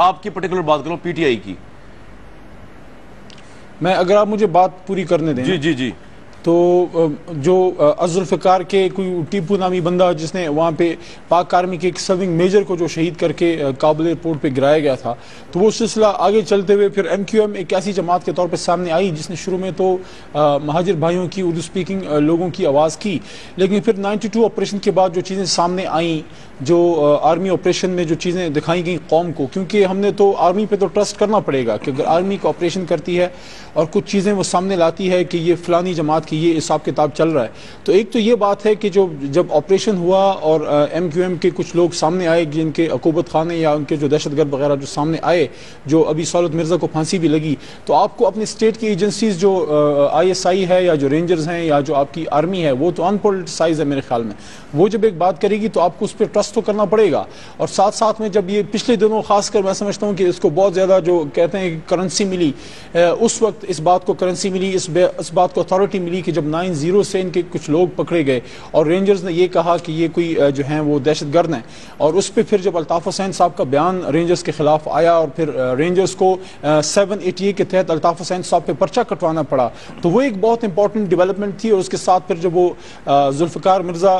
आपकी पर्टिकुलर बात करूँ पीटीआई की। मैं अगर आप मुझे बात पूरी करने दें जी जी जी। तो जो अजुल्फ़िकार के कोई टीपू नामी बंदा जिसने वहाँ पे पाक आर्मी के एक सर्विंग मेजर को जो शहीद करके काबुल एयरपोर्ट पे गिराया गया था तो वो सिलसिला आगे चलते हुए फिर एम क्यू एम एक ऐसी जमात के तौर पे सामने आई जिसने शुरू में तो महाजिर भाइयों की उर्दू स्पीकिंग लोगों की आवाज़ की लेकिन फिर नाइन्टी टू ऑपरेशन के बाद जो चीज़ें सामने आई जो आर्मी ऑपरेशन में जो चीज़ें दिखाई गई कौम को, क्योंकि हमने तो आर्मी पे तो ट्रस्ट करना पड़ेगा कि अगर आर्मी को ऑपरेशन करती है और कुछ चीज़ें वो सामने लाती है कि ये फलानी जमात की ये हिसाब किताब चल रहा है। तो एक तो ये बात है कि जो, जब ऑपरेशन हुआ और एम क्यू एम के कुछ लोग सामने आए, जिनके अकूबत खाने या उनके जो दहशत गर्द वगैरह जो सामने आए, जो अभी सौलत मिर्ज़ा को फांसी भी लगी तो आपको अपने स्टेट की एजेंसीज जो आई एस आई है या जो रेंजर्स हैं या जो आपकी आर्मी है, वो तो अनपोलिटिसाइज है मेरे ख्याल में। वो जब एक बात करेगी तो आपको उस पर ट्रस्ट तो करना पड़ेगा। और साथ साथ में जब ये पिछले दिनों खासकर मैं समझता हूँ कि इसको बहुत ज़्यादा जो कहते हैं करेंसी मिली उस वक्त इस बात को करेंसी मिली इस, इस बात को अथॉरिटी मिली कि जब नाइन ज़ीरो से इनके कुछ लोग पकड़े गए और रेंजर्स ने ये कहा कि ये कोई जो है वो दहशत गर्द हैं। और उस पर फिर जब अल्ताफ़ हुसैन साहब का बयान रेंजर्स के खिलाफ आया और फिर रेंजर्स को सेवन एटी ए के तहत अल्ताफ़ हुसैन साहब पर पर्चा कटवाना पड़ा तो वो एक बहुत इंपॉर्टेंट डेवलपमेंट थी और उसके साथ फिर जब वो जुल्फ़िकार मिर्ज़ा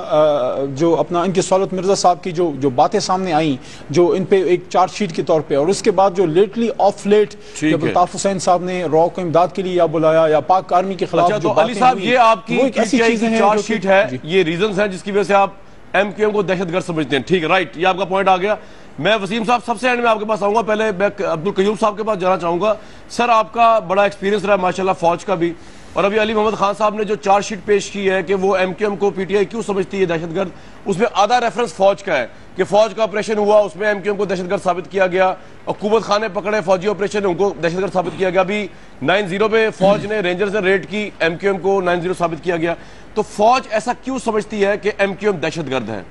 जो अपना इनके सहूलत मिर्ज़ा साहब की जो जो बातें सामने आई जो इन पे एक चार्जशीट के तौर पर और उसके बाद जो लेटली ऑफ़ लेट जब अल्ताफ़ हुसैन साहब ने रॉ को इमदाद के लिए या बुलाया या पाक आर्मी के खिलाफ अच्छा, तो अली साहब ये आपकी चार्जशीट है ये रीजन है जिसकी वजह से आप एम क्यू एम को दहशतगर्द समझते हैं। ठीक है राइट ये आपका पॉइंट आ गया। मैं वसीम साहब सबसे एंड में आपके पास आऊँगा। पहले मैं अब्दुल कयूब साहब के पास जाना चाहूँगा। सर आपका बड़ा एक्सपीरियंस रहा माशाल्लाह फौज का भी। और अभी अली मोहम्मद खान साहब ने जो चार्जशीट पेश की है कि वो एम क्यू एम को पीटीआई क्यों समझती है दहशतगर्द? उसमें आधा रेफरेंस फौज का है कि फौज का ऑपरेशन हुआ, उसमें एम क्यू एम को दहशतगर्द साबित किया गया। खान ने पकड़े, फौजी ऑपरेशन उनको दहशतगर्द साबित किया गया। अभी नाइन ज़ीरो पे फौज ने रेंजर्स ने रेड की एम क्यू एम को नाइन ज़ीरो साबित किया गया। तो फौज ऐसा क्यों समझती है कि एम क्यू एम दहशतगर्द है?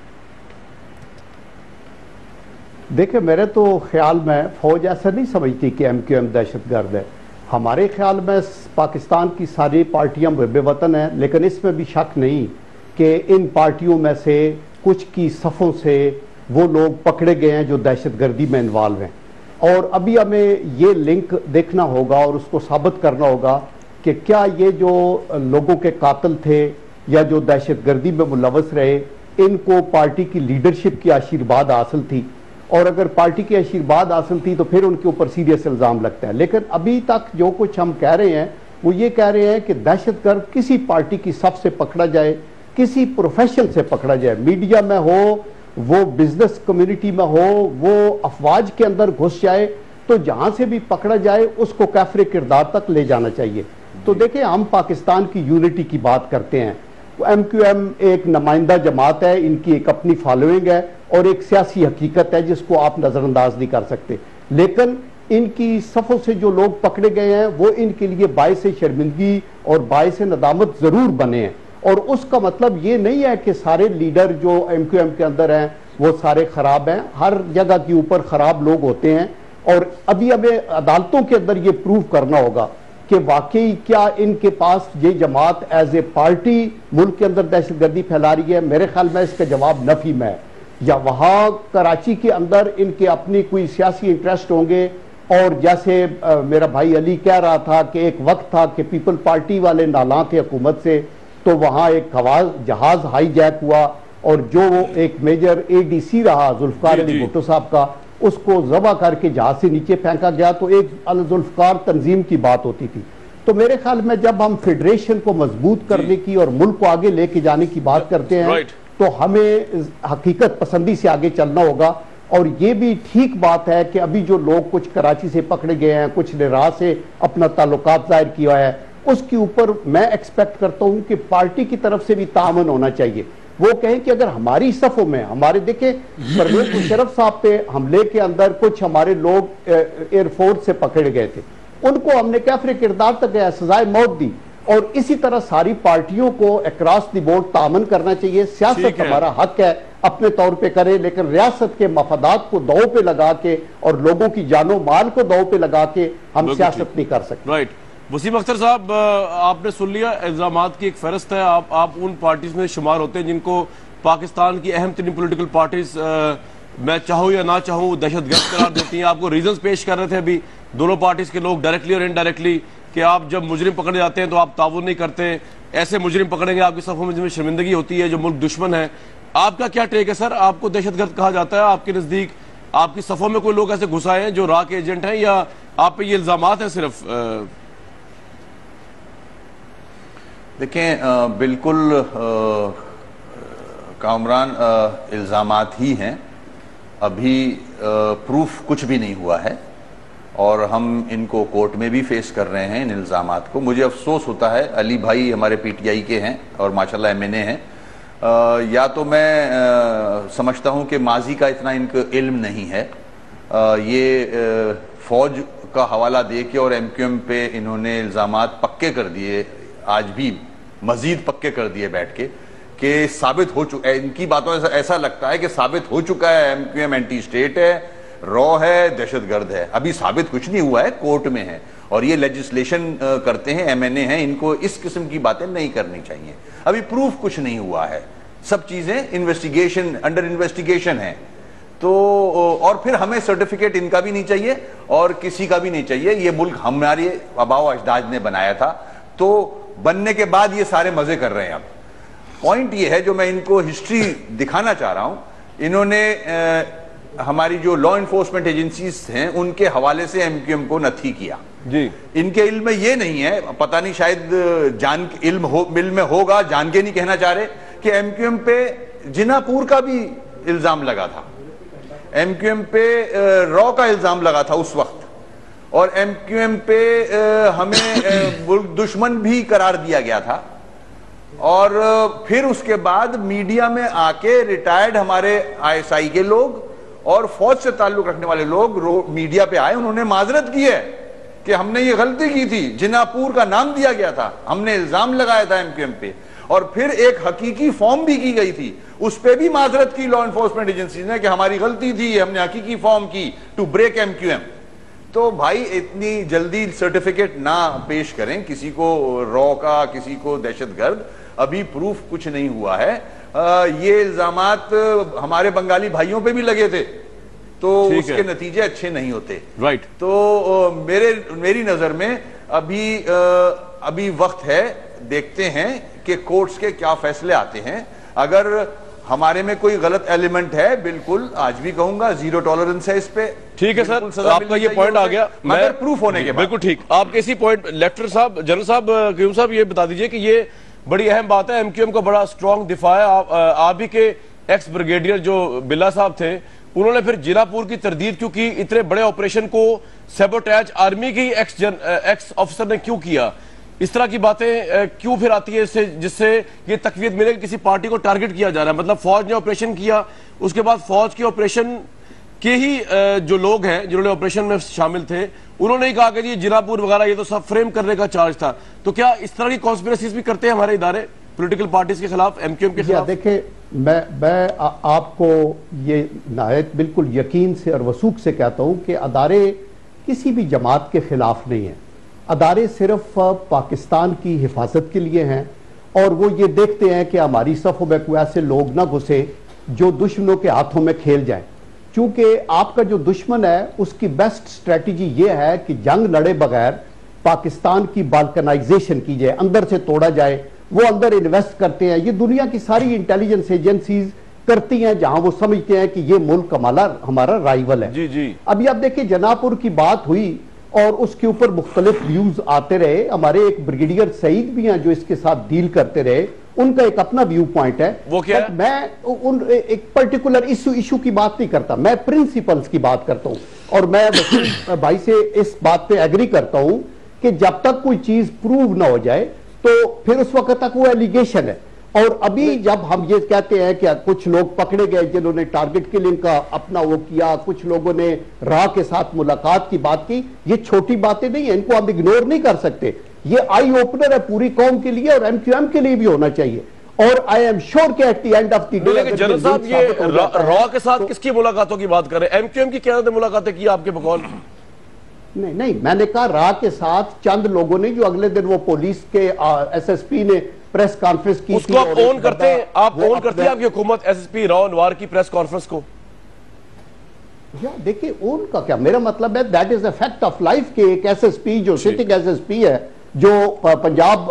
देखिए, मेरे तो ख्याल में फौज ऐसा नहीं समझती कि एम क्यू एम दहशतगर्द है। हमारे ख्याल में पाकिस्तान की सारी पार्टियाँ बेवतन हैं, लेकिन इसमें भी शक नहीं कि इन पार्टियों में से कुछ की सफ़ों से वो लोग पकड़े गए हैं जो दहशत गर्दी में इन्वॉल्व हैं। और अभी हमें ये लिंक देखना होगा और उसको साबित करना होगा कि क्या ये जो लोगों के कातल थे या जो दहशत गर्दी में मुलवस रहे, इनको पार्टी की लीडरशिप की आशीर्वाद हासिल थी। और अगर पार्टी के आशीर्वाद हासिल थी तो फिर उनके ऊपर सीरियस इल्ज़ाम लगता है। लेकिन अभी तक जो कुछ हम कह रहे हैं वो ये कह रहे हैं कि दहशत गर्द किसी पार्टी की सबसे पकड़ा जाए किसी प्रोफेशन से पकड़ा जाए। मीडिया में हो वो बिज़नेस कम्युनिटी में हो वो अफवाज के अंदर घुस जाए तो जहाँ से भी पकड़ा जाए उसको कैफरे किरदार तक ले जाना चाहिए। तो देखें हम पाकिस्तान की यूनिटी की बात करते हैं। एम क्यू एम एक नुमाइंदा जमात है, इनकी एक अपनी फॉलोइंग है और एक सियासी हकीकत है जिसको आप नज़रअंदाज नहीं कर सकते। लेकिन इनकी सफ़ों से जो लोग पकड़े गए हैं, वो इनके लिए बायस शर्मिंदगी और बायस नदामत ज़रूर बने हैं। और उसका मतलब ये नहीं है कि सारे लीडर जो एम क्यू एम के अंदर हैं, वो सारे खराब हैं। हर जगह के ऊपर खराब लोग होते हैं और अभी हमें अदालतों के अंदर ये प्रूव करना होगा। कि वाकई क्या इनके पास ये जमात एज ए पार्टी मुल्क के अंदर दहशत गर्दी फैला रही है? मेरे ख्याल में इसका जवाब नफी में या वहाँ कराची के अंदर इनके अपनी कोई सियासी इंटरेस्ट होंगे? और जैसे आ, मेरा भाई अली कह रहा था कि एक वक्त था कि पीपल पार्टी वाले नाला थे हुकूमत से तो वहाँ एक हवाज जहाज़ हाई जैक हुआ और जो वो एक मेजर एडीसी रहा जुल्फकार अली भुट्टो साहब का उसको जबा करके जहाज़ से नीचे फेंका गया तो एक जुल्फकार तंजीम की बात होती थी। तो मेरे ख्याल में जब हम फेडरेशन को मज़बूत करने की और मुल्क को आगे लेके जाने की बात करते हैं तो हमें हकीकत पसंदी से आगे चलना होगा। और ये भी ठीक बात है कि अभी जो लोग कुछ कराची से पकड़े गए हैं कुछ ने राह से अपना ताल्लुक ज़ाहिर किया है उसके ऊपर मैं एक्सपेक्ट करता हूँ कि पार्टी की तरफ़ से भी तामन होना चाहिए। वो कहें कि अगर हमारी सफों में हमारे देखे परवेज मुशरफ साहब पे हमले के अंदर कुछ हमारे लोग एयरफोर्स से पकड़ गए थे। उनको हमने कैफरे किरदार तक गया सजाए मौत दी? और इसी तरह सारी पार्टियों को अक्रॉस द बोर्ड तामन करना चाहिए। सियासत हमारा हक है अपने तौर पे करे लेकिन रियासत के मफादात को दो पे लगा के और लोगों की जानो माल को दो पे लगा के हम सियासत नहीं कर सकते। राइट वसीम अख्तर साहब आपने सुन लिया इल्ज़ाम की एक फहरस्त है। आप आप उन पार्टीज़ में शुमार होते हैं जिनको पाकिस्तान की अहम तरीन पोलिटिकल पार्टीज़ मैं चाहूँ या ना चाहूँ दहशतगर्द करार देती हैं। आपको रीजन पेश कर रहे थे अभी। दोनों पार्टीज़ के लोग डायरेक्टली और इनडायरेक्टली कि आप जब मुजरिम पकड़े जाते हैं तो आप ताउन नहीं करते। ऐसे मुजरिम पकड़ेंगे, आपकी सफों में जिनमें शर्मिंदगी होती है, जो मुल्क दुश्मन है। आपका क्या टेक है, सर? आपको दहशतगर्द कहा जाता है? आपके नज़दीक, आपकी सफों में कोई लोग ऐसे घुसाए हैं जो रा के एजेंट हैं या आप पे ये इल्ज़ाम हैं सिर्फ़ देखें बिल्कुल कामरान इल्ज़ाम ही हैं। अभी प्रूफ कुछ भी नहीं हुआ है और हम इनको कोर्ट में भी फेस कर रहे हैं इन इल्ज़ाम को। मुझे अफसोस होता है अली भाई हमारे पीटीआई के हैं और माशाल्लाह एमएनए हैं। या तो मैं आ, समझता हूँ कि माजी का इतना इनको इल्म नहीं है। आ, ये आ, फौज का हवाला दे के और एम क्यू एम पे इन्होंने इल्ज़ाम पक्के कर दिए आज भी मजीद पक्के कर दिए बैठ के, कि साबित हो चुका है इनकी बातों से ऐसा लगता है कि साबित हो चुका है एमक्यूएम एंटी स्टेट है, रॉ है, दहशतगर्द है। अभी साबित कुछ नहीं हुआ है, कोर्ट में है। और ये लेजिस्लेशन करते हैं एमएनए हैं, इनको इस किस्म की बातें नहीं करनी चाहिए। अभी प्रूफ कुछ नहीं हुआ है। सब चीज़ें इन्वेस्टिगेशन, अंडर इन्वेस्टिगेशन है। तो और फिर हमें सर्टिफिकेट इनका भी नहीं चाहिए, और किसी का भी नहीं चाहिए। ये मुल्क हमारे अबाव अजदाज ने बनाया था। तो बनने के बाद ये सारे मज़े कर रहे हैं अब। पॉइंट ये है जो मैं इनको हिस्ट्री दिखाना चाह रहा हूँ इन्होंने आ, हमारी जो लॉ इन्फोर्समेंट एजेंसीज हैं उनके हवाले से एमक्यूएम को नथी किया। जी। इनके इल्म में ये नहीं है पता नहीं शायद जान इल्म हो मिल में होगा जान के नहीं कहना चाह रहे कि एमक्यूएम पे जिनापुर का भी इल्ज़ाम लगा था। एमक्यूएम पे रॉ का इल्ज़ाम लगा था उस वक्त। और एमक्यूएम पे हमें दुश्मन भी करार दिया गया था। और फिर उसके बाद मीडिया में आके रिटायर्ड हमारे आईएसआई के लोग और फौज से ताल्लुक रखने वाले लोग मीडिया पे आए। उन्होंने माजरत की है कि हमने ये गलती की थी। जिनापुर का नाम दिया गया था। हमने इल्ज़ाम लगाया था एमक्यूएम पे। और फिर एक हकीकी फॉर्म भी की गई थी। उस पर भी माजरत की लॉ इन्फोर्समेंट एजेंसी ने कि हमारी गलती थी, हमने हकीकी फॉर्म की टू ब्रेक एमक्यूएम तो भाई इतनी जल्दी सर्टिफिकेट ना पेश करें। किसी को रॉ का किसी को दहशतगर्द अभी प्रूफ कुछ नहीं हुआ है। आ, ये इल्ज़ाम हमारे बंगाली भाइयों पे भी लगे थे। तो उसके नतीजे अच्छे नहीं होते। राइट तो मेरे मेरी नज़र में अभी आ, अभी वक्त है। देखते हैं कि कोर्ट्स के क्या फैसले आते हैं। अगर हमारे में कोई गलत एलिमेंट है बिल्कुल आज भी कहूँगा ज़ीरो टॉलरेंस है इस पे। ठीक है सर आपका ये पॉइंट आ गया। मैं प्रूफ होने के बिल्कुल ठीक। आपके इसी पॉइंट लेफ्टर साहब जनरल साहब क्यूम साहब ये बता दीजिए कि ये बड़ी अहम बात है एमक्यूएम का बड़ा स्ट्रॉन्ग दिफा है आप, आप ही के एक्स ब्रिगेडियर जो बिल्ला साहब थे उन्होंने फिर जिलापुर की तरदीद क्यों की? इतने बड़े ऑपरेशन को सेबोटैच आर्मी की एक्स एक्स ऑफिसर ने क्यों किया? इस तरह की बातें क्यों फिर आती है इससे जिससे ये तकवीत मिले किसी पार्टी को टारगेट किया जा रहा है? मतलब फौज ने ऑपरेशन किया उसके बाद फौज के ऑपरेशन के ही जो लोग हैं जिन्होंने ऑपरेशन में शामिल थे उन्होंने ही कहा कि जी जिनापुर वगैरह ये तो सब फ्रेम करने का चार्ज था। तो क्या इस तरह की कॉन्स्पिरसीज भी करते हैं हमारे इदारे पोलिटिकल पार्टीज़ के खिलाफ एमक्यूएम के खिलाफ? देखिए मैं मैं आ, आपको ये नायत बिल्कुल यकीन से और वसूख से कहता हूँ कि अदारे किसी भी जमात के खिलाफ नहीं है। अदारे सिर्फ़ पाकिस्तान की हिफाजत के लिए हैं और वो ये देखते हैं कि हमारी सफ़ों में कोई ऐसे लोग ना घुसे जो दुश्मनों के हाथों में खेल जाएँ। क्योंकि आपका जो दुश्मन है उसकी बेस्ट स्ट्रेटजी ये है कि जंग लड़े बगैर पाकिस्तान की बालकनाइजेशन की जाए अंदर से तोड़ा जाए वो अंदर इन्वेस्ट करते हैं। ये दुनिया की सारी इंटेलिजेंस एजेंसीज करती हैं जहाँ वो समझते हैं कि ये मुल्क हमारा हमारा राइवल है। जी जी। अभी आप देखिए जनापुर की बात हुई और उसके ऊपर मुख्तलिफ़ व्यूज़ आते रहे। हमारे एक ब्रिगेडियर सईद भी हैं जो इसके साथ डील करते रहे। उनका एक अपना व्यू पॉइंट है। वो क्या है? मैं उन एक पर्टिकुलर इशू इशू की बात नहीं करता। मैं प्रिंसिपल्स की बात करता हूँ। और मैं भाई से इस बात पे एग्री करता हूँ कि जब तक कोई चीज़ प्रूव ना हो जाए तो फिर उस वक्त तक वो एलिगेशन है। और अभी जब हम ये कहते हैं कि कुछ लोग पकड़े गए जिन्होंने टारगेट किलिंग का अपना वो किया कुछ लोगों ने राह के साथ मुलाकात की बात की ये छोटी बातें नहीं है इनको हम इग्नोर नहीं कर सकते। ये आई ओपनर है पूरी कौम के लिए और एमक्यूएम के लिए भी होना चाहिए। और आई एम श्योर के at the end of the day general साहब ये रॉ के साथ तो, किसकी मुलाकातों की बात करें? एमक्यूएम की क्या मुलाकातें की आपके बकौल? नहीं नहीं मैंने कहा रा के साथ चंद लोगों ने जो अगले दिन वो पुलिस के एसएसपी ने प्रेस कॉन्फ्रेंस की उसको आप ओन करते हैं? आप ओन करते हैं आपकी हुकूमत एसएसपी राव अनवार की प्रेस कॉन्फ्रेंस को? या देखिए उनका क्या? मेरा मतलब है that is the fact of life के एक एसएसपी जो सिटिंग एसएसपी है जो पंजाब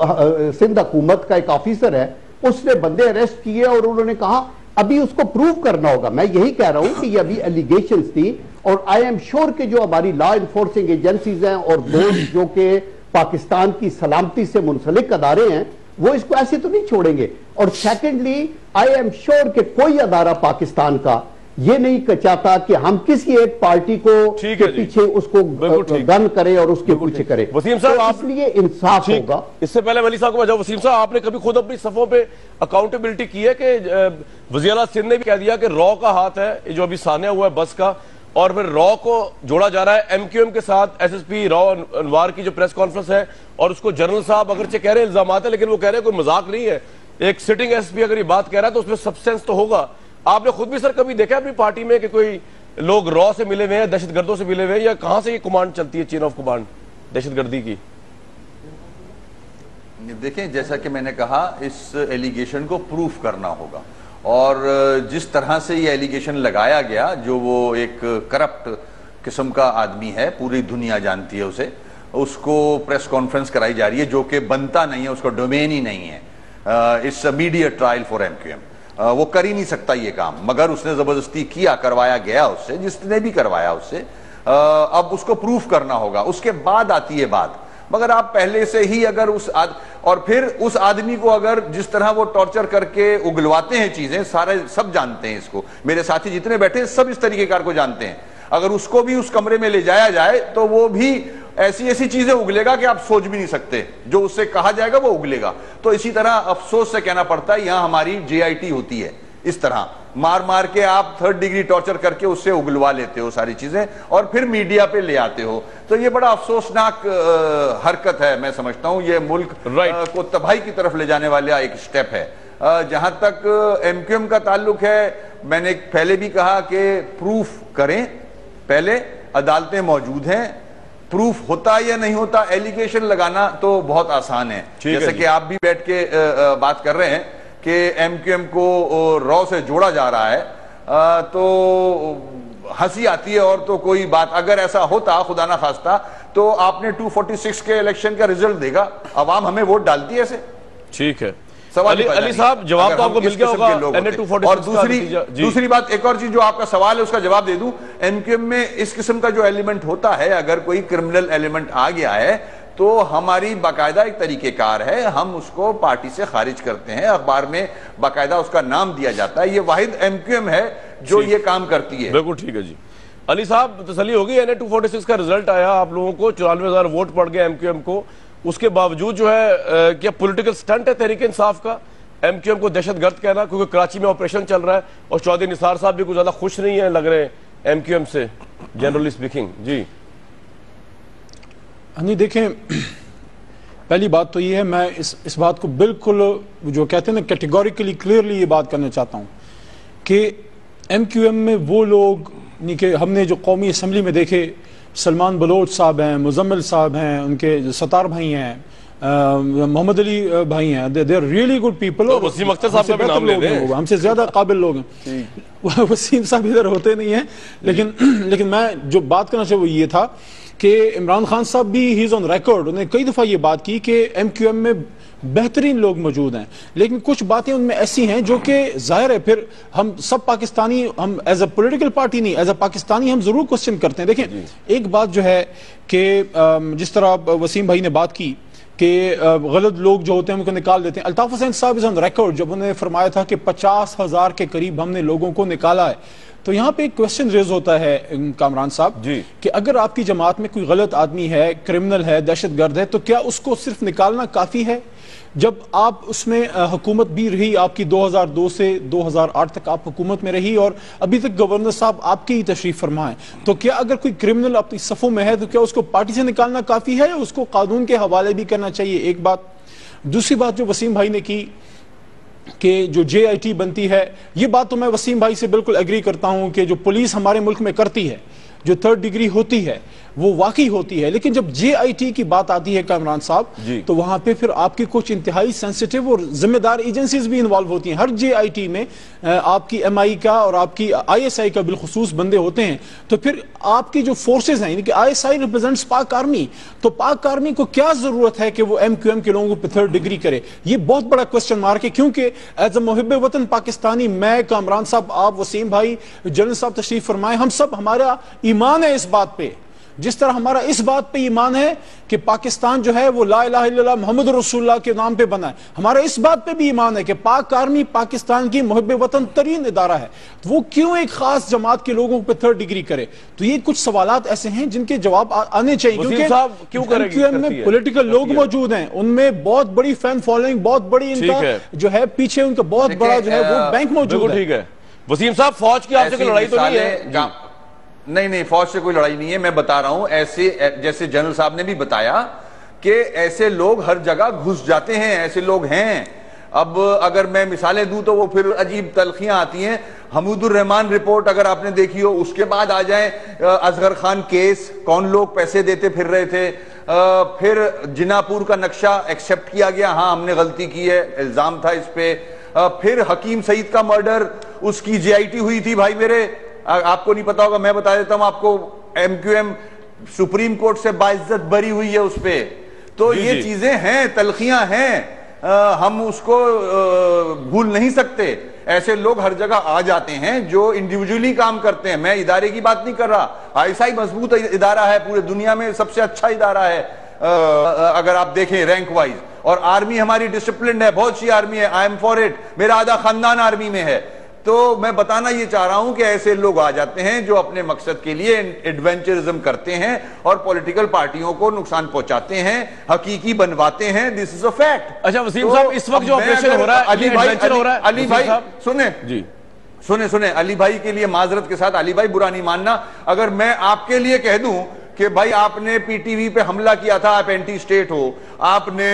सिंध हुकूमत का एक ऑफिसर है उसने बंदे अरेस्ट किए और उन्होंने कहा अभी उसको प्रूव करना होगा। मैं यही कह रहा हूँ कि ये अभी एलिगेशन थी और आई एम श्योर कि जो हमारी लॉ इन्फोर्सिंग एजेंसीज हैं और दोस्त जो कि पाकिस्तान की सलामती से मुंसलिक अदारे हैं वो इसको ऐसे तो नहीं छोड़ेंगे। और सेकेंडली आई एम श्योर कि कोई अदारा पाकिस्तान का ये नहीं चाहता कि हम किसी एक पार्टी को के पीछे उसको गन करें और उसके पीछे करें। वसीम साहब तो आप इसलिए इंसाफ होगा। इससे पहले वली साहब को बजाओ वसीम साहब आपने कभी खुद अपनी सफों पे अकाउंटेबिलिटी की है कि वज़ीर सिंध ने भी कह दिया कि रॉ का हाथ है जो अभी सानिया हुआ है बस का और फिर रॉ को जोड़ा जा रहा है एमक्यूएम के साथ एसएसपी रॉ अनवार की जो प्रेस कॉन्फ्रेंस है, और उसको जनरल साहब अगर कह रहे हैं, इल्ज़ाम है, लेकिन वो कह रहे हैं कोई मज़ाक नहीं है। एक सिटिंग एसपी अगर ये बात कह रहा है तो उसमें सब्सटेंस तो होगा। आपने खुद भी सर कभी देखा अपनी पार्टी में कि कोई लोग रॉ से मिले हुए हैं, दहशतगर्दों से मिले हुए हैं, या कहाँ से ये कमांड चलती है चेन ऑफ़ कमांड दहशतगर्दी की? देखें, जैसा कि मैंने कहा, इस एलिगेशन को प्रूफ करना होगा। और जिस तरह से ये एलिगेशन लगाया गया, जो वो एक करप्ट किस्म का आदमी है, पूरी दुनिया जानती है उसे, उसको प्रेस कॉन्फ्रेंस कराई जा रही है, जो कि बनता नहीं है, उसका डोमेन ही नहीं है। It's media trial for M Q M वो कर ही नहीं सकता ये काम, मगर उसने ज़बरदस्ती किया, करवाया गया उससे, जिसने भी करवाया उससे। अब उसको प्रूफ करना होगा, उसके बाद आती है बात। मगर आप पहले से ही अगर उस आद, और फिर उस आदमी को अगर जिस तरह वो टॉर्चर करके उगलवाते हैं चीज़ें सारे सब जानते हैं इसको। मेरे साथी जितने बैठे सब इस तरीके कार को जानते हैं। अगर उसको भी उस कमरे में ले जाया जाए तो वो भी ऐसी ऐसी चीज़ें उगलेगा कि आप सोच भी नहीं सकते। जो उससे कहा जाएगा वो उगलेगा। तो इसी तरह अफसोस से कहना पड़ता है यहाँ हमारी जेआईटी होती है। इस तरह। मार मार के आप थर्ड डिग्री टॉर्चर करके उससे उगलवा लेते हो सारी चीज़ें और फिर मीडिया पे ले आते हो। तो ये बड़ा अफसोसनाक हरकत है मैं समझता हूँ। ये मुल्क right. को तबाही की तरफ़ ले जाने वाला एक स्टेप है। जहाँ तक एमक्यूएम का ताल्लुक है मैंने पहले भी कहा कि प्रूफ करें। पहले अदालतें मौजूद हैं। प्रूफ होता या नहीं होता एलिगेशन लगाना तो बहुत आसान है। जैसे कि आप भी बैठ के बात कर रहे हैं। कि एमक्यूएम को रॉ से जोड़ा जा रहा है तो हँसी आती है और तो कोई बात अगर ऐसा होता खुदा ना खास्ता तो आपने 246 के इलेक्शन का रिज़ल्ट देगा अवाम हमें वोट डालती है ऐसे? ठीक है। अली, अली साहब जवाब तो आपको मिल गया होगा और दूसरी दूसरी बात एक और चीज़ जो आपका सवाल है उसका जवाब दे दूँ। एमक्यूएम में इस किस्म का जो एलिमेंट होता है अगर कोई क्रिमिनल एलिमेंट आ गया है तो हमारी बाकायदा एक तरीकेकार है हम उसको पार्टी से खारिज करते हैं अखबार में बाकायदा उसका नाम दिया जाता है। ये वाहिद एमक्यूएम है जो ये काम करती है। बिल्कुल ठीक है जी। अली साहब तसली होगी N A two forty six का रिज़ल्ट आया आप लोगों को चौरानवे हज़ार वोट पड़ गए एमक्यूएम को। उसके बावजूद जो है क्या पॉलिटिकल स्टंट है तहरीक इंसाफ का? एमक्यूएम को दहशत गर्द कहना क्योंकि कराची में ऑपरेशन चल रहा है और चौधरी निसार साहब भी कुछ ज़्यादा खुश नहीं है लग रहे हैं एमक्यूएम से जनरली स्पीकिंग जी। नहीं देखें पहली बात तो ये है मैं इस इस बात को बिल्कुल जो कहते हैं ना कैटेगोरिकली क्लियरली ये बात करना चाहता हूँ कि एम क्यू एम में वो लोग नहीं कि हमने जो कौमी असम्बली में देखे सलमान बलोच साहब हैं मुजम्मिल साहब हैं उनके जो सतार भाई हैं मोहम्मद अली भाई हैं they are really good people Wasim Akhtar साहब का भी नाम ले हमसे ज़्यादा काबिल लोग हैं। वसीम साहब इधर होते नहीं हैं लेकिन लेकिन मैं जो बात करना चाहिए वो ये था कि इमरान खान साहब भी ही इज़ ऑन रिकॉर्ड उन्होंने कई दफ़ा ये बात की कि एम क्यू एम में बेहतरीन लोग मौजूद हैं। लेकिन कुछ बातें उनमें ऐसी हैं जो कि ज़ाहिर है फिर हम सब पाकिस्तानी हम एज अ पोलिटिकल पार्टी नहीं एज अ पाकिस्तानी हम ज़रूर क्वेश्चन करते हैं। देखें एक बात जो है कि जिस तरह वसीम भाई ने बात की कि गलत लोग जो होते हैं उनको निकाल देते हैं। अल्ताफ हुसैन साहब इज़ ऑन रिकॉर्ड जब उन्होंने फरमाया था कि पचास हज़ार के करीब हमने लोगों को निकाला है तो यहाँ पे एक क्वेश्चन रेज होता है कामरान साहब जी। कि अगर आपकी जमात में कोई गलत आदमी है क्रिमिनल है दहशत गर्द है तो क्या उसको सिर्फ़ निकालना काफ़ी है? जब आप उसमें हुकूमत भी रही, आपकी 2002 से 2008 तक आप हुकूमत में रही और अभी तक गवर्नर साहब आपकी ही तशरीफ़ फरमाए तो क्या अगर कोई क्रिमिनल अपनी सफ़ों में है तो क्या उसको पार्टी से निकालना काफ़ी है या उसको कानून के हवाले भी करना चाहिए? एक बात। दूसरी बात जो वसीम भाई ने की कि जो जे आई टी बनती है, ये बात तो मैं वसीम भाई से बिल्कुल एग्री करता हूँ कि जो पुलिस हमारे मुल्क में करती है, जो थर्ड डिग्री होती है वो वाकई होती है। लेकिन जब जे आई टी की बात आती है कामरान साहब तो वहाँ पे फिर आपकी कुछ इंतहाई सेंसिटिव और जिम्मेदार एजेंसीज भी इन्वॉल्व होती हैं। हर जे में आपकी एमआई का और आपकी आईएसआई का बिलखसूस बंदे होते हैं। तो फिर आपकी जो फोर्सेज हैं यानी कि I S I represents Pak army. तो पाक आर्मी को क्या ज़रूरत है कि वो एम क्यू एम के लोगों को थर्ड डिग्री करे? ये बहुत बड़ा क्वेश्चन मार्क है क्योंकि एज अ मुहिब वतन पाकिस्तानी मैं कामरान साहब आप वसीम भाई जनरल साहब तशरीफ़ फरमाए हम सब हमारा ईमान है इस बात पे। जिस तरह हमारा इस बात पे ईमान है कि पाकिस्तान जो है वो ला इला मोहम्मद रसूलुल्लाह के नाम पे बना है। हमारा इस बात पे भी ईमान है कि पाक आर्मी पाकिस्तान की मुहब वतन तरीन इदारा है। तो वो क्यों एक खास जमात के लोगों पे थर्ड डिग्री करे? तो ये कुछ सवाल ऐसे हैं जिनके जवाब आने चाहिए क्योंकि क्यों में पोलिटिकल लोग मौजूद हैं। उनमें बहुत बड़ी फ़ैन फॉलोइंग बहुत बड़ी इनका जो है पीछे उनका बहुत बड़ा जो है वो बैंक मौजूद है। वसीम साहब फौज की आपसे लड़ाई तो नहीं है? नहीं नहीं, फौज से कोई लड़ाई नहीं है, मैं बता रहा हूँ, ऐसे जैसे जनरल साहब ने भी बताया कि ऐसे लोग हर जगह घुस जाते हैं, ऐसे लोग हैं। अब अगर मैं मिसालें दूँ तो वो फिर अजीब तलखियाँ आती हैं। हमूदुर रहमान रिपोर्ट अगर आपने देखी हो, उसके बाद आ जाए असगर खान केस, कौन लोग पैसे देते फिर रहे थे। फिर जिनापुर का नक्शा एक्सेप्ट किया गया हाँ हमने गलती की है, इल्ज़ाम था इस पे। फिर हकीम सईद का मर्डर, उसकी जेआईटी हुई थी भाई मेरे आपको नहीं पता होगा मैं बता देता हूँ आपको एमक्यूएम सुप्रीम कोर्ट से बाइज्जत बरी हुई है उस पर तो ये चीज़ें हैं तलखियाँ हैं आ, हम उसको भूल नहीं सकते। ऐसे लोग हर जगह आ जाते हैं जो इंडिविजुअली काम करते हैं। मैं इदारे की बात नहीं कर रहा ऐसा ही मज़बूत इदारा है पूरे दुनिया में सबसे अच्छा इदारा है आ, अगर आप देखें रैंक वाइज और आर्मी हमारी डिसिप्लिन है बहुत सी आर्मी है आई एम फॉर इट मेरा आधा खानदान आर्मी में है। तो मैं बताना ये चाह रहा हूँ कि ऐसे लोग आ जाते हैं जो अपने मकसद के लिए एडवेंचरिज्म करते हैं और पॉलिटिकल पार्टियों को नुकसान पहुंचाते हैं हकीकी बनवाते हैं दिस इज़ अ फैक्ट अच्छा वसीम तो साहब इस वक्त जो ऑपरेशन हो रहा है अली भाई हो रहा है अली भाई सुने। जी। सुने सुने अली भाई के लिए माजरत के साथ अली भाई बुरा नहीं मानना। अगर मैं आपके लिए कह दूँ कि भाई आपने पीटीवी पे हमला किया था, आप एंटी स्टेट हो। आपने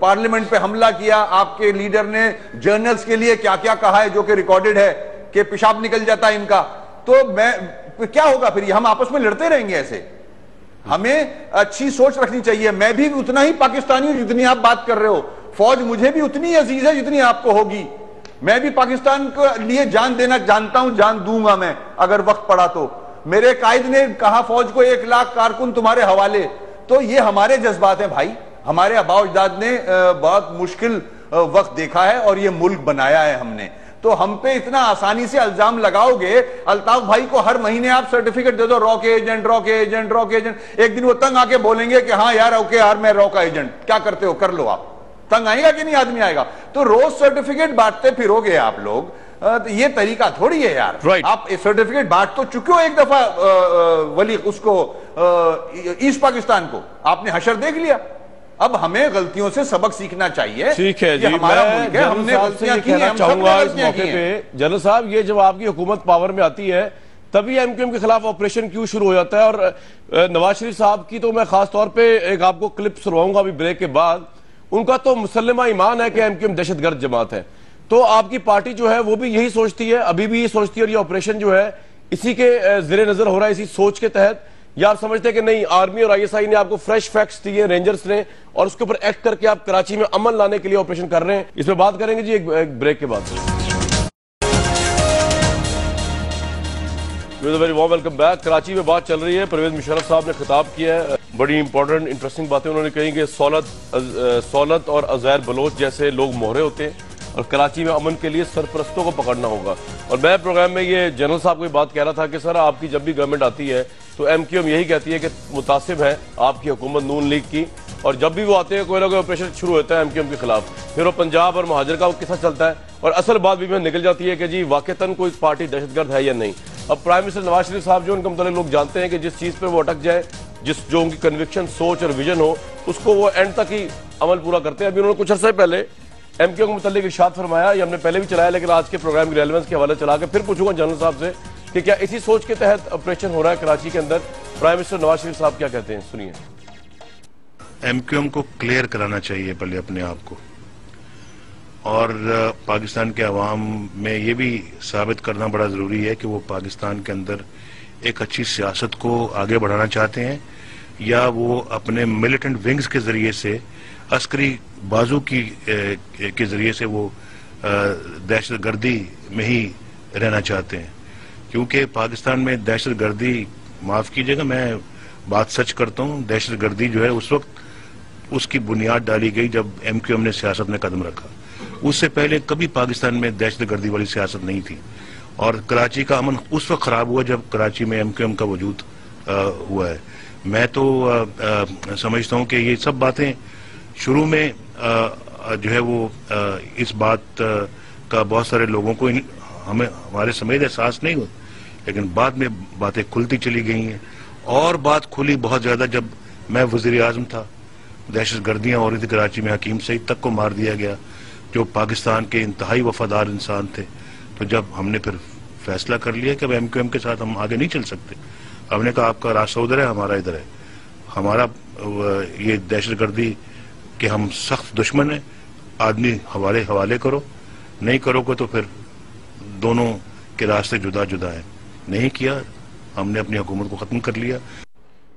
पार्लियामेंट पे हमला किया, आपके लीडर ने जर्नल्स के लिए क्या क्या कहा है जो कि रिकॉर्डेड है कि पेशाब निकल जाता है इनका। तो मैं, क्या होगा फिर? हम आपस में लड़ते रहेंगे ऐसे। हमें अच्छी सोच रखनी चाहिए। मैं भी उतना ही पाकिस्तानी हूँ जितनी आप बात कर रहे हो। फौज मुझे भी उतनी अज़ीज़ है जितनी आपको होगी। मैं भी पाकिस्तान के लिए जान देना जानता हूँ, जान दूँगा मैं, अगर वक्त पड़ा तो। मेरे कायद ने कहा, फौज को एक लाख कारकुन तुम्हारे हवाले। तो ये हमारे जज्बात हैं भाई। हमारे अजदाद ने बहुत मुश्किल वक्त देखा है और ये मुल्क बनाया है हमने। तो हम पे इतना आसानी से अल्जाम लगाओगे, अल्ताफ भाई को हर महीने आप सर्टिफिकेट दे दो रॉ के एजेंट रॉ के एजेंट रॉ के एजेंट एक दिन वो तंग आके बोलेंगे कि हाँ यार ओके यार, मैं रॉ का एजेंट क्या करते हो? कर लो आप। तंग आएगा कि नहीं? आदमी आएगा। तो रोज सर्टिफिकेट बांटते फिरोगे आप लोग। तो ये तरीका थोड़ी है यार। Right. आप सर्टिफिकेट बांट तो चुके हो एक दफ़ा वली उसको ईस्ट पाकिस्तान को। आपने हशर देख लिया। अब हमें गलतियों से सबक सीखना चाहिए ठीक है जी हमारा मुल्क है हमने गलतियाँ की हैं चाहूँगा इस मौके पे। जनरल साहब ये जब आपकी हुकूमत पावर में आती है तभी एमक्यूएम के खिलाफ ऑपरेशन क्यों शुरू हो जाता है? और नवाज़ शरीफ साहब की तो मैं खास तौर पे एक आपको क्लिप सुनवाऊँगा अभी ब्रेक के बाद। उनका तो मुसलमा ईमान है कि एमक्यूएम दहशतगर्द जमात है। तो आपकी पार्टी जो है वो भी यही सोचती है अभी भी ये सोचती है और ये ऑपरेशन जो है इसी के जेरे नज़र हो रहा है इसी सोच के तहत। या आप समझते हैं कि नहीं आर्मी और आईएसआई ने आपको फ्रेश फैक्ट्स दिए रेंजर्स ने और उसके ऊपर एक्ट करके आप कराची में अमन लाने के लिए ऑपरेशन कर रहे हैं। इसमें बात करेंगे जी एक, एक ब्रेक के बाद। वेरी वेलकम बैक कराची में बात चल रही है। परवेज मुशरफ साहब ने खिताब किया है। बड़ी इंपॉर्टेंट इंटरेस्टिंग बातें उन्होंने कही कि सोलत सोलत और अजैर बलोच जैसे लोग मोहरे होते हैं। और कराची में अमन के लिए सरप्रस्तों को पकड़ना होगा। और मैं प्रोग्राम में ये जनरल साहब को बात कह रहा था कि, सर, आपकी जब भी गवर्नमेंट आती है तो एम क्यू एम यही कहती है कि मुतासिब है आपकी हुकूमत नून लीग की। और जब भी वो आते हैं, कोई ना कोई ऑपरेशन शुरू होता है एम क्यू एम के खिलाफ। फिर वो पंजाब और महाजर का किस्सा चलता है। और असल बात भी में निकल जाती है कि जी वाकता कोई पार्टी दहशतगर्द है या नहीं। अब प्राइम मिनिस्टर नवाज़ शरीफ साहब जो उनके मतलब लोग जानते हैं कि जिस चीज़ पर वो अटक जाए, जिस जो उनकी कन्विक्शन सोच और विजन हो, उसको वो एंड तक ही अमल पूरा करते हैं। अभी उन्होंने कुछ अर्से पहले एम क्यू के मुतलिक इर्शाद फरमाया, ये हमने पहले भी चलाया, लेकिन आज के प्रोग्राम की रेलिवेंस के हवाले चला के फिर पूछूँगा जनरल साहब से कि क्या इसी सोच के तहत ऑपरेशन हो रहा है कराची के अंदर? प्राइम मिनिस्टर नवाज़ शरीफ साहब क्या कहते हैं? सुनिए। एमक्यूएम को क्लियर कराना चाहिए पहले अपने आप को। और पाकिस्तान के अवाम में ये भी साबित करना बड़ा ज़रूरी है कि वो पाकिस्तान के अंदर एक अच्छी सियासत को आगे बढ़ाना चाहते हैं या वो अपने मिलिटेंट विंग्स के ज़रिए से अस्करी बाजू की के ज़रिए से वो दहशत गर्दी में ही रहना चाहते हैं। क्योंकि पाकिस्तान में दहशत गर्दी माफ़ कीजिएगा मैं बात सच करता हूँ दहशत गर्दी जो है उस वक्त उसकी बुनियाद डाली गई जब एम क्यू एम ने सियासत में कदम रखा। उससे पहले कभी पाकिस्तान में दहशत गर्दी वाली सियासत नहीं थी। और कराची का अमन उस वक्त खराब हुआ जब कराची में एम क्यू एम का वजूद हुआ है। मैं तो आ, आ, समझता हूँ कि ये सब बातें शुरू में जो है वो इस बात का बहुत सारे लोगों को हमें, हमारे समेत एहसास नहीं हुआ, लेकिन बाद में बातें खुलती चली गई हैं। और बात खुली बहुत ज़्यादा जब मैं वज़ीर आज़म था, दहशत गर्दियाँ थी कराची में हकीम सईद तक को मार दिया गया, जो पाकिस्तान के इंतहाई वफादार इंसान थे। तो जब हमने फिर फैसला कर लिया कि अब एम क्यू एम के साथ हम आगे नहीं चल सकते, हमने कहा, आपका रास्ता उधर है हमारा इधर है। हमारा ये दहशत गर्दी के हम सख्त दुश्मन है आदमी हवाले हवाले करो नहीं करोगे तो फिर दोनों के रास्ते जुदा जुदा है। नहीं किया हमने अपनी हुकूमत को खत्म कर लिया।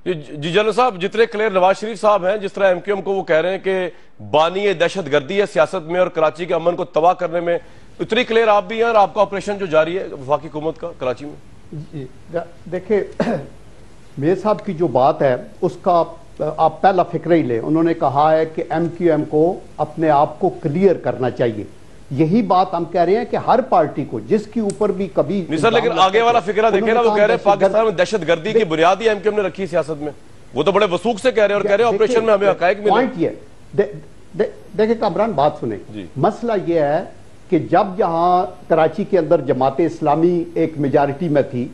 जी जनरल साहब जितने क्लियर नवाज़ शरीफ साहब हैं जिस तरह एमक्यूएम को वो कह रहे हैं कि बानी दहशत गर्दी है सियासत में और कराची के अमन को तबाह करने में इतनी क्लियर आप भी हैं और आपका ऑपरेशन जो जारी है वफाकी हुकूमत का कराची में? देखिए मेरे साहब की जो बात है उसका आप पहला फ़िक्र ही ले। उन्होंने कहा है कि एम क्यू एम को अपने आप को क्लियर करना चाहिए। यही बात हम कह रहे हैं कि हर पार्टी को जिसके ऊपर भी कभी सर लेकिन आगे वाला फ़िक्र देखे ना वो कह रहे हैं पाकिस्तान में दहशत गर्दी की बुनियादी एमक्यूएम ने रखी सियासत में। वो तो बड़े वसूख से कह रहे हैं और कह रहे हैं ऑपरेशन में हमें हकायक पॉइंट ये देखिए कामरान बात सुने। मसला ये है कि जब यहाँ कराची के अंदर जमात इस्लामी एक मेजॉरिटी में थी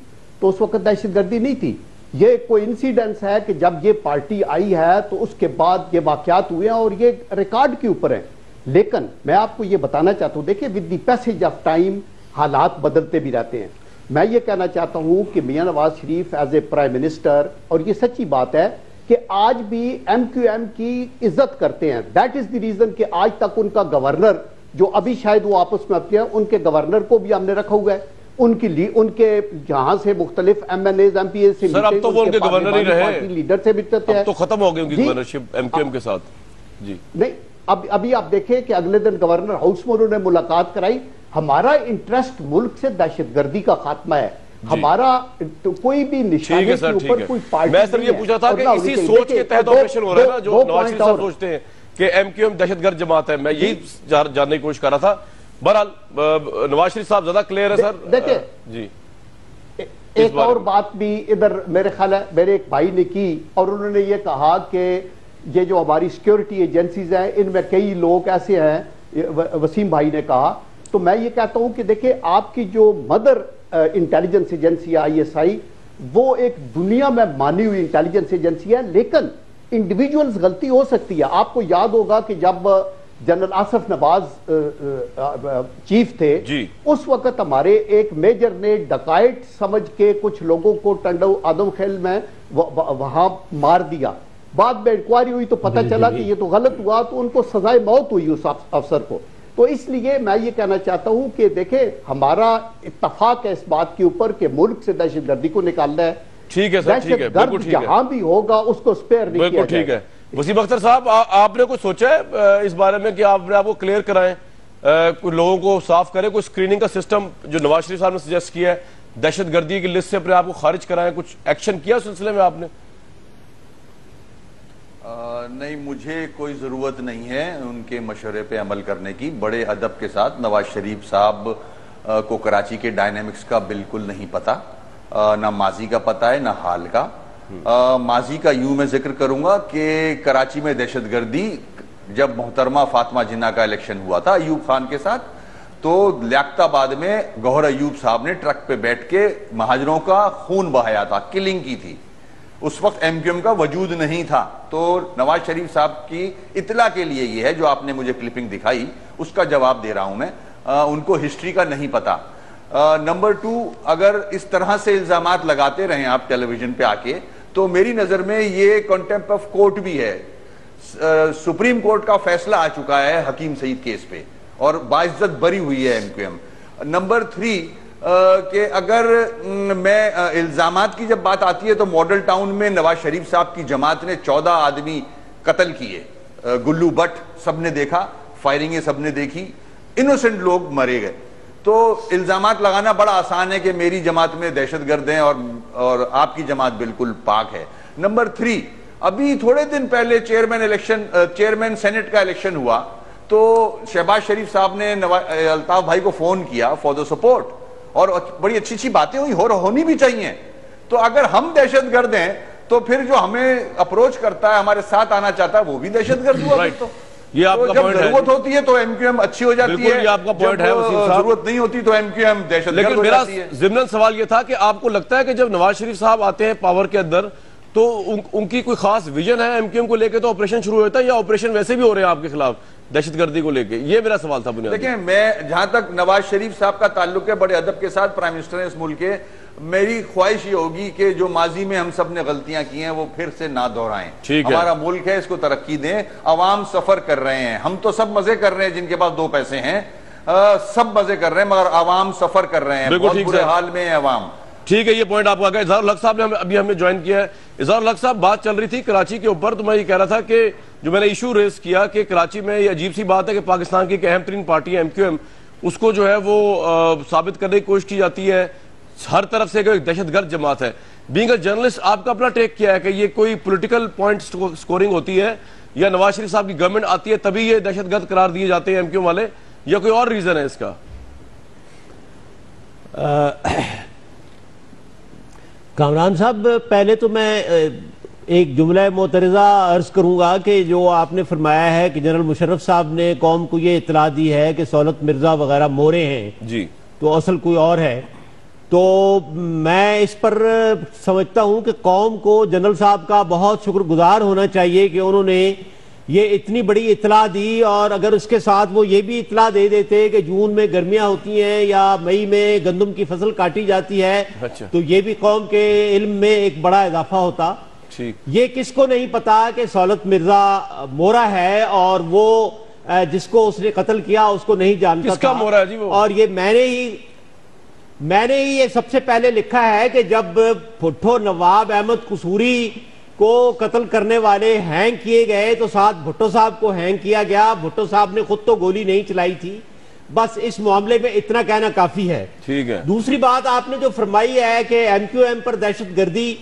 तो उस वक्त दहशत गर्दी नहीं थी। ये कोई इंसिडेंस है कि जब ये पार्टी आई है तो उसके बाद ये वाकयात हुए हैं और ये रिकॉर्ड के ऊपर है। लेकिन मैं आपको ये बताना चाहता हूँ, देखिए with the passage of time हालात बदलते भी रहते हैं। मैं ये कहना चाहता हूँ कि मियाँ Nawaz Sharif as a prime minister और ये सच्ची बात है कि आज भी एम क्यू एम की इज़्ज़त करते हैं। दैट इज़ द रीजन कि आज तक उनका गवर्नर जो अभी शायद वो आपस में अपने उनके गवर्नर को भी हमने रखा हुआ है। उनकी ली, उनके जहाँ से मुख्तलिफ़ M N A M P A से सर अब तो वो उनके गवर्नर ही रहे। लीडर से मिलते हैं। तो खत्म हो गई उनकी गवर्नरशिप एमक्यूएम के साथ। जी। नहीं अब अभी आप देखें कि अगले दिन गवर्नर हाउस में उन्होंने मुलाकात कराई। हमारा इंटरेस्ट मुल्क से दहशत गर्दी का खात्मा है। हमारा तो कोई भी निशान के ऊपर कोई पार्टी मैं सर ये पूछा था कि इसी सोच के तहत ऑपरेशन हो रहा है ना जो नवाज़ शरीफ साहब सोचते हैं कि एमक्यूएम दहशतगर्द जमात है। मैं यही जानने की कोशिश कर रहा था। बहरहाल नवाज़ शरीफ साहब ज़्यादा क्लियर है सर। देखिए जी। एक और बात भी इधर मेरे ख्याल है मेरे एक भाई ने की और उन्होंने ये कहा कि ये जो हमारी सिक्योरिटी एजेंसीज हैं इनमें कई लोग ऐसे हैं वसीम भाई ने कहा। तो मैं ये कहता हूँ कि देखिए आपकी जो मदर इंटेलिजेंस एजेंसी आईएसआई वो एक दुनिया में मानी हुई इंटेलिजेंस एजेंसी है लेकिन इंडिविजुअल्स गलती हो सकती है। आपको याद होगा कि जब जनरल आसफ नवाज़ चीफ थे। जी। उस वक्त हमारे एक मेजर ने डकाइट समझ के कुछ लोगों को टंडो आदम खेल में वहाँ मार दिया। बाद में इंक्वायरी हुई तो पता चला कि ये तो गलत हुआ तो उनको सजाए मौत हुई उस अफसर को। तो इसलिए मैं ये कहना चाहता हूँ कि देखे हमारा इतफाक है इस बात के ऊपर कि मुल्क से दहशत गर्दी को निकालना है। ठीक है सर ठीक है जहाँ भी होगा उसको स्पेयर नहीं बिल्कुल ठीक है। वसीम अख्तर साहब आपने कुछ सोचा है इस बारे में कि आपने आपको क्लियर कराएँ? कुछ लोगों को साफ़ करें कुछ स्क्रीनिंग का सिस्टम जो नवाज़ शरीफ साहब ने सजेस्ट किया है दहशत गर्दी की लिस्ट से अपने आपको खारिज कराएँ कुछ एक्शन किया सिलसिले में आपने? आ, नहीं मुझे कोई ज़रूरत नहीं है उनके मशवरे पे अमल करने की बड़े अदब के साथ नवाज़ शरीफ साहब को कराची के डायनेमिक्स का बिल्कुल नहीं पता आ, ना माजी का पता है ना हाल का। माजी का यूँ मैं ज़िक्र करूँगा कि कराची में दहशत गर्दी जब मोहतरमा फातिमा जिन्ना का इलेक्शन हुआ था अयूब खान के साथ तो लियाताबाद में गौहर अयूब साहब ने ट्रक पे बैठ के महाजरों का खून बहाया था किलिंग की थी। उस वक्त एमक्यूएम का वजूद नहीं था। तो नवाज़ शरीफ साहब की इतला के लिए ये है जो आपने मुझे क्लिपिंग दिखाई उसका जवाब दे रहा हूँ मैं। आ, उनको हिस्ट्री का नहीं पता। नंबर टू अगर इस तरह से इल्ज़ाम लगाते रहे आप टेलीविज़न पे आके तो मेरी नज़र में ये कॉन्टेम्प ऑफ़ कोर्ट भी है। सुप्रीम कोर्ट का फैसला आ चुका है हकीम सईद केस पे, और बाइज्जत बरी हुई है एमक्यूएम नंबर थ्री कि अगर मैं इल्ज़ाम की जब बात आती है तो मॉडल टाउन में नवाज़ शरीफ साहब की जमात ने चौदह आदमी कत्ल किए। गुल्लू भट्ट सबने देखा, फायरिंगें सबने देखी, इनोसेंट लोग मरे गए। तो इल्ज़ाम लगाना बड़ा आसान है कि मेरी जमात में दहशत गर्द हैं और और आपकी जमात बिल्कुल पाक है। नंबर थ्री अभी थोड़े दिन पहले चेयरमैन इलेक्शन चेयरमैन सेनेट का इलेक्शन हुआ तो शहबाज शरीफ साहब ने अल्ताफ भाई को फ़ोन किया फॉर द सपोर्ट और बड़ी अच्छी अच्छी बातें हुई हो होनी भी चाहिए। तो अगर हम दहशत गर्द हैं तो फिर जो हमें अप्रोच करता है हमारे साथ आना चाहता है वो भी दहशत गर्द हुआ right. तो। ये आपका तो जब ज़रूरत होती है तो एमक्यूएम अच्छी हो जाती है। ये आपका पॉइंट है ज़रूरत नहीं होती तो एमक्यूएम दहशत लेकिन मेरा जिमनन सवाल ये था कि आपको लगता है कि जब नवाज़ शरीफ साहब आते हैं पावर के अंदर तो उन, उनकी कोई खास विजन है एमक्यूएम को लेकर तो ऑपरेशन शुरू होता है या ऑपरेशन वैसे भी हो रहे हैं आपके खिलाफ दहशतगर्दी को लेकर ये मेरा सवाल था बुनियादी। देखिए मैं जहाँ तक नवाज़ शरीफ साहब का ताल्लुक है बड़े अदब के साथ प्राइम मिनिस्टर है इस मुल्क के मेरी ख्वाहिश ये होगी कि जो माजी में हम सबने गलतियाँ की हैं वो फिर से ना दोहराएँ। हमारा मुल्क है इसको तरक्की दें। अवाम सफ़र कर रहे हैं। हम तो सब मज़े कर रहे हैं जिनके पास दो पैसे हैं। आ, सब मज़े कर रहे हैं मगर अवाम सफ़र कर रहे हैं। बहुत बुरे हाल में है अवाम। ठीक है ये पॉइंट आपका गया इजहार लक साहब ने अभी हमें ज्वाइन किया है। इजहार लक साहब बात चल रही थी कराची के ऊपर तो मैं ये कह रहा था कि जो मैंने इशू रेस किया कि कराची में ये अजीब सी बात है कि पाकिस्तान की एक अहम तरीन पार्टी है एमक्यूएम उसको जो है वो आ, साबित करने की कोशिश की जाती है। हर तरफ़ से एक दहशतगर्द जमात है। बींग जर्नलिस्ट आपका अपना टेक किया है कि ये कोई पोलिटिकल पॉइंट स्कोरिंग होती है या नवाज़ शरीफ साहब की गवर्नमेंट आती है तभी ये दहशतगर्द करार दिए जाते हैं एमक्यू वाले या कोई और रीजन है इसका? कामरान साहब पहले तो मैं एक जुमला मोतरजा अर्ज़ करूँगा कि जो आपने फरमाया है कि जनरल मुशर्रफ साहब ने कौम को ये इतला दी है कि सौलत मिर्ज़ा वगैरह मोरे हैं। जी। तो असल कोई और है। तो मैं इस पर समझता हूँ कि कौम को जनरल साहब का बहुत शुक्रगुजार होना चाहिए कि उन्होंने ये इतनी बड़ी इतला दी और अगर उसके साथ वो ये भी इतला दे देते कि जून में गर्मियाँ होती हैं या मई में गंदम की फ़सल काटी जाती है अच्छा। तो ये भी कौम के इल्म में एक बड़ा इजाफा होता ये किसको नहीं पता कि सौलत मिर्ज़ा मोरा है और वो जिसको उसने कत्ल किया उसको नहीं जानता मोरा जी वो? और ये मैंने ही मैंने ये सबसे पहले लिखा है कि जब भुट्टो नवाब अहमद कसूरी को कत्ल करने वाले हैंग किए गए तो साथ भुट्टो साहब को हैंग किया गया। भुट्टो साहब ने खुद तो गोली नहीं चलाई थी। बस इस मामले में इतना कहना काफ़ी है। ठीक है। दूसरी बात आपने जो फरमाई है कि एम क्यू एम पर दहशत गर्दी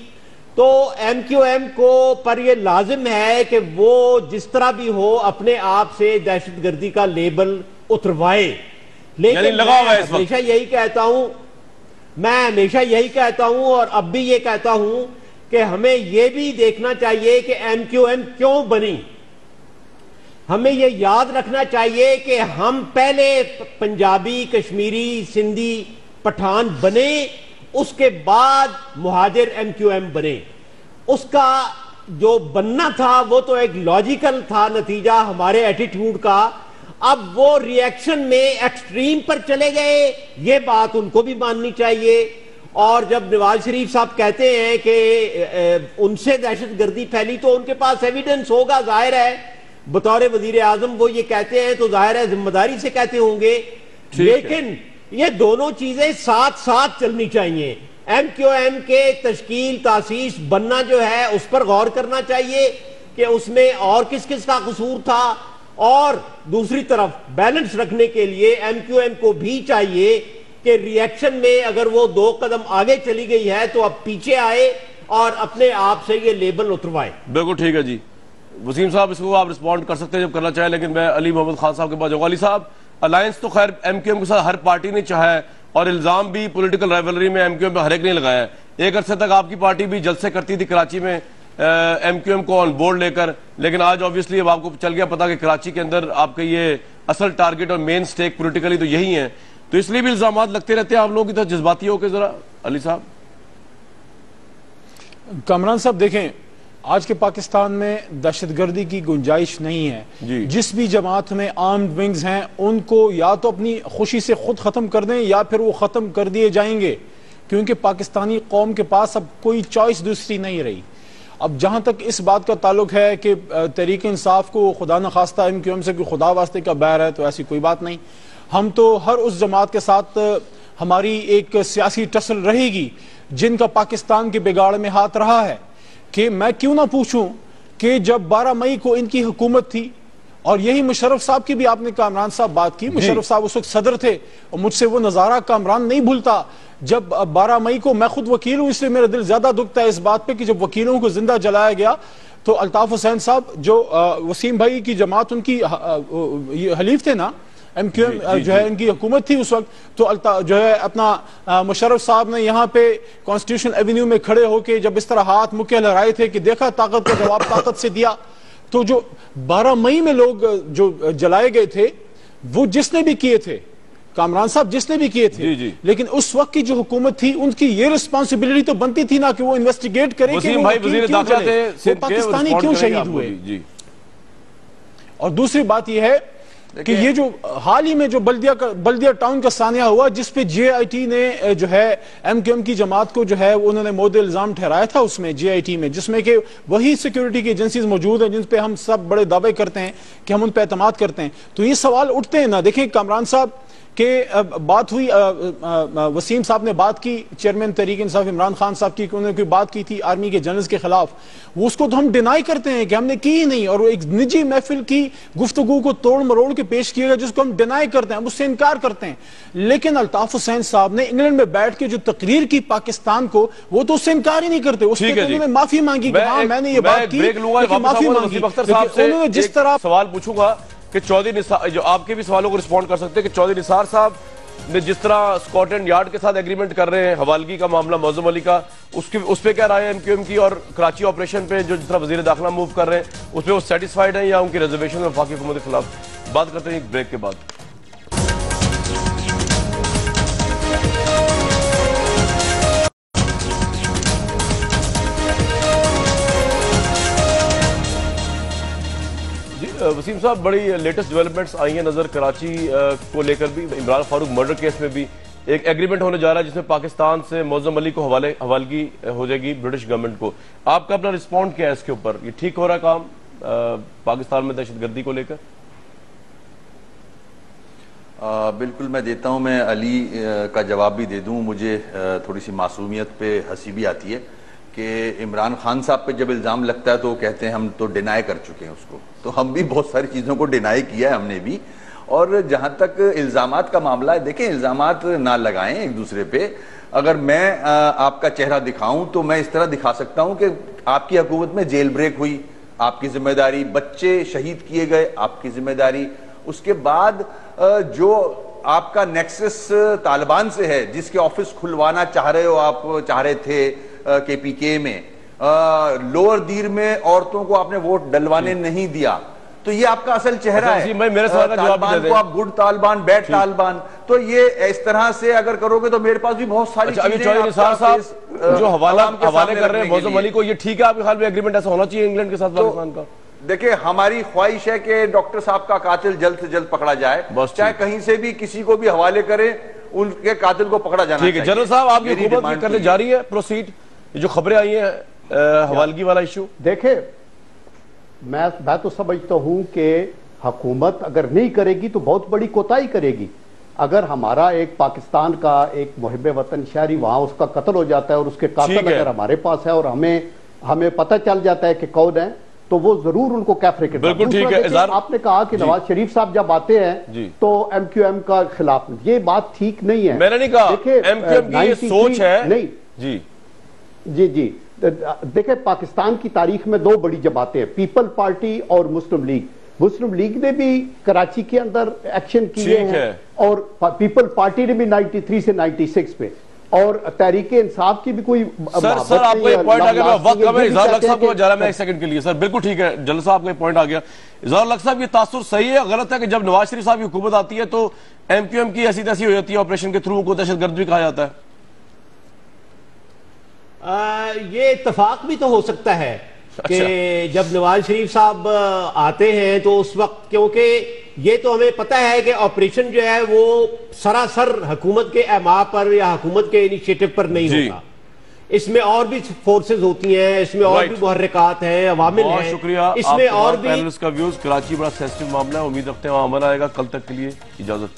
तो एम क्यू एम को पर यह लाजिम है कि वो जिस तरह भी हो अपने आप से दहशत गर्दी का लेबल उतरवाए। लेकिन हमेशा यही कहता हूँ मैं हमेशा यही कहता हूँ और अब भी ये कहता हूँ कि हमें यह भी देखना चाहिए कि एम क्यू एम क्यों बनी। हमें यह याद रखना चाहिए कि हम पहले पंजाबी, कश्मीरी, सिंधी पठान बने, उसके बाद मुहाजिर एम क्यू एम बने। उसका जो बनना था वो तो एक लॉजिकल था नतीजा, हमारे एटीट्यूड का। अब वो रिएक्शन में एक्सट्रीम पर चले गए ये बात उनको भी माननी चाहिए। और जब नवाज़ शरीफ साहब कहते हैं कि उनसे दहशत गर्दी फैली तो उनके पास एविडेंस होगा ज़ाहिर है। बतौर वज़ीर आज़म वो ये कहते हैं तो ज़ाहिर है ज़िम्मेदारी से कहते होंगे। लेकिन ये दोनों चीज़ें साथ साथ चलनी चाहिए। एम क्यू एम के तश्कील तासीस बनना जो है उस पर गौर करना चाहिए कि उसमें और किस किस का कसूर था और दूसरी तरफ़ बैलेंस रखने के लिए एमक्यूएम को भी चाहिए कि रिएक्शन में अगर वो दो कदम आगे चली गई है तो अब पीछे आए और अपने आप से ये लेबल उतरवाए। बिल्कुल ठीक है जी। वसीम साहब, इसको आप रिस्पॉन्ड कर सकते हैं जब करना चाहे, लेकिन मैं अली मोहम्मद खान साहब के पास जाऊँगा अली साहब अलायंस तो खैर एमक्यूएम के साथ हर पार्टी ने चाहा है और इल्ज़ाम भी पॉलिटिकल राइवलरी में एमक्यूएम पे हर एक ने लगाया है। एक अरसे तक आपकी पार्टी भी जलसे करती थी कराची में एम क्यू एम को ऑन बोर्ड लेकर लेकिन आज ऑब्वियसली अब आपको चल गया पता कि कराची के अंदर आपके ये असल टारगेट और मेन स्टेक पोलिटिकली तो यही है। तो इसलिए भी इल्ज़ाम लगते रहते हैं आप लोगों की तो जज्बाती होकर जरा अली साहब। कमरान साहब देखें आज के पाकिस्तान में दहशतगर्दी की गुंजाइश नहीं है। जिस भी जमात में आर्म्ड विंग्स हैं उनको या तो अपनी खुशी से खुद खत्म कर दें या फिर वो खत्म कर दिए जाएँगे क्योंकि पाकिस्तानी कौम के पास अब कोई चॉइस दूसरी नहीं रही। अब जहाँ तक इस बात का ताल्लुक है कि तहरीक इंसाफ को खुदा न खास्ता एम क्यू एम से खुदा वास्ते का बैर है तो ऐसी कोई बात नहीं। हम तो हर उस जमात के साथ हमारी एक सियासी टसल रहेगी, जिनका पाकिस्तान के बिगाड़ में हाथ रहा है, कि मैं क्यों ना पूछूँ कि जब 12 मई को इनकी हुकूमत थी और यही मुशरफ साहब की भी आपने कामरान साहब बात की। मुशरफ साहब उस वक्त सदर थे और मुझसे वो नज़ारा कामरान नहीं भूलता। जब 12 मई को मैं खुद वकील हूँ इसलिए मेरा दिल ज़्यादा दुखता है इस बात पे कि जब वकीलों को ज़िंदा जलाया गया तो अल्ताफ हुसैन साहब जो वसीम भाई की जमात उनकी हलीफ थे ना एम क्यू एम जो है इनकी हुकूमत थी उस वक्त तो जो है अपना मुशरफ साहब ने यहाँ पे कॉन्स्टिट्यूशन एवेन्यू में खड़े होकर जब इस तरह हाथ मुक्के लहराए थे कि देखा ताकत का जवाब ताकत से दिया तो जो 12 मई में लोग जो जलाए गए थे वो जिसने भी किए थे कामरान साहब जिसने भी किए थे जी जी। लेकिन उस वक्त की जो हुकूमत थी उनकी ये रिस्पॉन्सिबिलिटी तो बनती थी ना कि वो इन्वेस्टिगेट करें कि वो भाई वज़ीर थे पाकिस्तानी क्यों शहीद हुए? और दूसरी बात यह है कि ये जो हाल ही में जो बल्दिया का बल्दिया टाउन का सानिया हुआ जिस पे जेआईटी ने जो है एमक्यूएम की जमात को जो है उन्होंने मोदी इल्ज़ाम ठहराया था उसमें जेआईटी में जिसमें कि वही सिक्योरिटी की एजेंसीज मौजूद हैं जिन पे हम सब बड़े दावे करते हैं कि हम उन पर एतमाद करते हैं। तो ये सवाल उठते हैं ना। देखें कामरान साहब कि बात हुई आ, आ, आ, वसीम साहब ने बात की चेयरमैन तरीक इंसाफ इमरान खान साहब की उन्होंने कोई बात की थी आर्मी के जनरल्स के खिलाफ वो उसको तो हम डिनाई करते हैं कि हमने की ही नहीं और वो एक निजी महफिल की गुफ्तगु को तोड़ मरोड़ के पेश किया गया जिसको हम डिनाई करते हैं हम उससे इनकार करते हैं। लेकिन अल्ताफ हुसैन साहब ने इंग्लैंड में बैठ के जो तकरीर की पाकिस्तान को वो तो उससे इनकार ही नहीं करते। उसके तो माफ़ी मांगी हाँ मैंने ये बात की माफ़ी मांगी। जिस तरह सवाल पूछूँगा कि चौधरी जो आपके भी सवालों को रिस्पॉन्ड कर सकते हैं कि चौधरी निसार साहब ने जिस तरह स्कॉटलैंड यार्ड के साथ एग्रीमेंट कर रहे हैं, हवालगी का मामला मौजूम अली का, उसके, उस पर क्या राय है एमक्यूएम की और कराची ऑपरेशन पे जो जिस तरह वजी दाखिला मूव कर रहे हैं उस पर वो सेटिस्फाइड है या उनकी रिजर्वेशन और फाकी हुकूमत के खिलाफ? बात करते हैं एक ब्रेक के बाद। वसीम साहब बड़ी लेटेस्ट डेवलपमेंट्स आई हैं नज़र कराची को लेकर भी। इमरान फारूक मर्डर केस में भी एक एग्रीमेंट होने जा रहा है जिसमें पाकिस्तान से मौजम अली को हवाले हवालगी हो जाएगी ब्रिटिश गवर्नमेंट को। आपका अपना रिस्पॉन्ड क्या है इसके ऊपर? ये ठीक हो रहा काम आ, पाकिस्तान में दहशत गर्दी को लेकर? बिल्कुल मैं देता हूँ मैं अली का जवाब भी दे दूँ। मुझे थोड़ी सी मासूमियत पे हँसी भी आती है कि इमरान खान साहब पे जब इल्ज़ाम लगता है तो कहते हैं हम तो डिनाई कर चुके हैं उसको। तो हम भी बहुत सारी चीज़ों को डिनाई किया है हमने भी। और जहाँ तक इल्ज़ाम का मामला है देखें इल्ज़ाम ना लगाएँ एक दूसरे पे। अगर मैं आपका चेहरा दिखाऊँ तो मैं इस तरह दिखा सकता हूँ कि आपकी हुकूमत में जेल ब्रेक हुई, आपकी ज़िम्मेदारी, बच्चे शहीद किए गए, आपकी ज़िम्मेदारी। उसके बाद जो आपका नेक्सस तालिबान से है, जिसके ऑफ़िस खुलवाना चाह रहे हो आप, चाह रहे थे के पी के में लोअर दीर में औरतों को आपने वोट डलवाने नहीं दिया। तो ये आपका असल चेहरा है। मैं मेरे सवाल का जवाब को आप गुड तालिबान बैड तालिबान। तो ये इस तरह से अगर करोगे तो मेरे पास भी बहुत सारी अच्छा, चौधरी साहब जो हवाला हवाले कर रहे हैं मौजूद अली को ये ठीक है आपके ख्याल में एग्रीमेंट ऐसा होना चाहिए इंग्लैंड के साथ तो पाकिस्तान का? देखिए हमारी ख्वाहिश है कि डॉक्टर साहब का कातिल जल्द से जल्द पकड़ा जाए। चाहे कहीं से भी किसी को भी हवाले करें उनके कातिल को पकड़ा जाना ठीक है जनरल साहब आप ये हुकूमत करने जा रही है। प्रोसीड जो खबरें आई हैं हवालगी वाला इशू देखे मैं मैं तो समझता हूँ कि हकूमत अगर नहीं करेगी तो बहुत बड़ी कोताही करेगी। अगर हमारा एक पाकिस्तान का एक मुहब वतन शहरी वहाँ उसका कत्ल हो जाता है और उसके कातिल अगर हमारे पास है और हमें हमें पता चल जाता है कि कौन है तो वो ज़रूर उनको कैफरे के बिल्कुल ठीक है आपने कहा कि नवाज़ शरीफ साहब जब आते हैं तो एम क्यू एम का खिलाफ ये बात ठीक नहीं है। मैंने नहीं कहा। देखिए की सोच है। नहीं। जी। जी जी। देखे पाकिस्तान की तारीख में दो बड़ी जमातें हैं पीपल पार्टी और मुस्लिम लीग। मुस्लिम लीग ने भी कराची के अंदर एक्शन किए हैं है। और पीपल पार्टी ने भी 93 से 96 पे। और तहरीक इंसाफ की भी कोई सर सर आपको एक पॉइंट आ गया वक्त कम है इजहार साहब को जा रहा मैं एक सेकंड के लिए। सर बिल्कुल ठीक है जल साहब एक पॉइंट आ गया। इजहार लक साहब ये तासुर सही है गलत है कि जब नवाज़ शरीफ साहब की हुकूमत आती है तो एमक्यूएम की ऐसी तैसी हो जाती है ऑपरेशन के थ्रू उनको दहशतगर्द भी कहा जाता है। आ, ये इतफाक भी तो हो सकता है अच्छा। कि जब नवाज़ शरीफ साहब आते हैं तो उस वक्त क्योंकि ये तो हमें पता है कि ऑपरेशन जो है वो सरासर हुकूमत के एमा पर या हुकूमत के इनिशिएटिव पर नहीं होगा इसमें और भी फोर्सेस होती हैं इसमें और भी मुहर्रिकात हैं अवामिल हैं। शुक्रिया। इसमें और भी का व्यूज़ कराची बड़ा सेंसिटिव मामला है। उम्मीद रखते हैं वहाँ अमल आएगा कल तक के लिए इजाज़त।